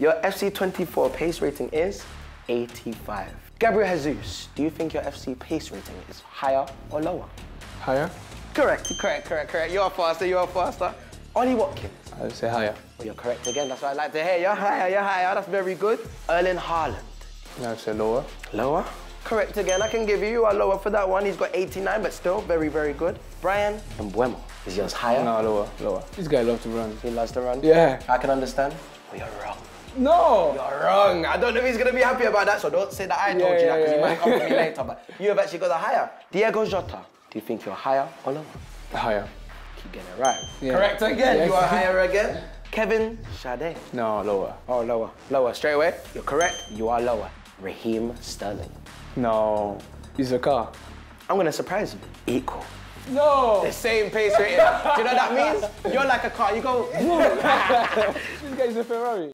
Your FC24 pace rating is 85. Gabriel Jesus, do you think your FC pace rating is higher or lower? Higher? Correct, correct, correct, correct. You're faster, you're faster. Ollie Watkins. I would say higher. Well, you're correct again. That's what I like to hear. You're higher, you're higher. That's very good. Erling Haaland. I would say lower. Lower. Correct again. I can give you. You are lower for that one. He's got 89, but still very, very good. Bryan Mbeumo. Is yours higher? No, lower, lower. This guy loves to run. He loves to run? Yeah. I can understand. Well, you're wrong. No! You're wrong. I don't know if he's going to be happy about that, so don't say that I told Yeah, you that, because yeah, he might come for me later. But you have actually got a higher. Diogo Jota. Do you think you're higher or lower? Higher. Keep getting it right. Yeah. Correct again. Yes. You are higher again. Kevin Schade. No, lower. Oh, lower. Lower. Straight away. You're correct. You are lower. Raheem Sterling. No. He's a car. I'm going to surprise you. Equal. No! The same pace rating. Do you know what that means? You're like a car. You go. This guy is a Ferrari.